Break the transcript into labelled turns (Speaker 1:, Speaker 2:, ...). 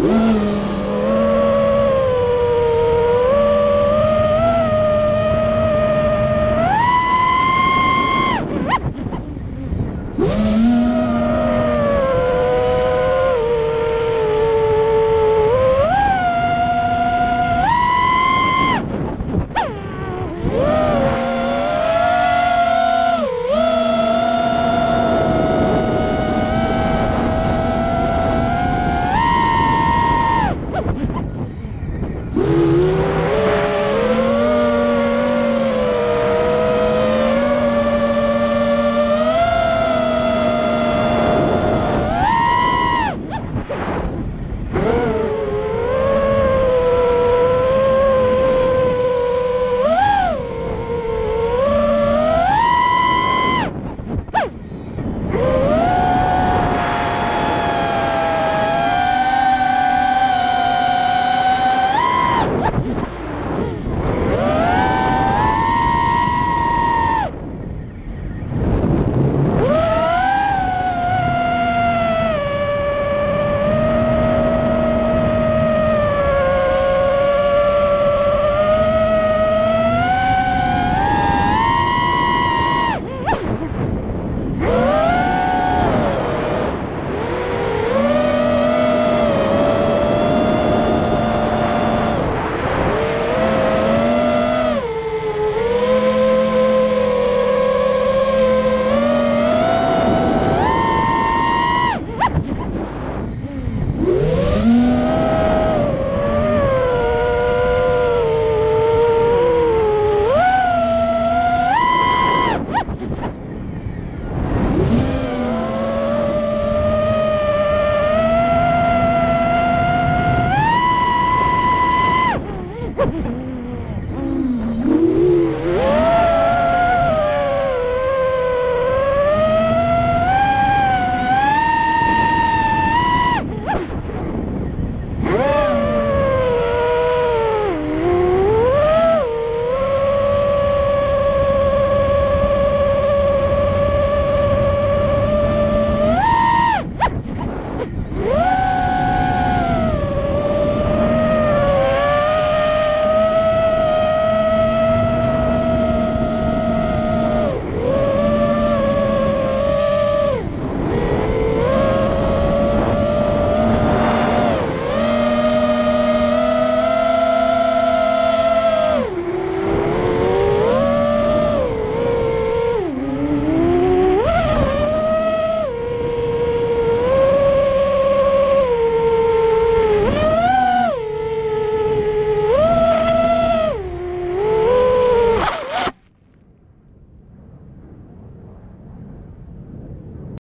Speaker 1: Woo!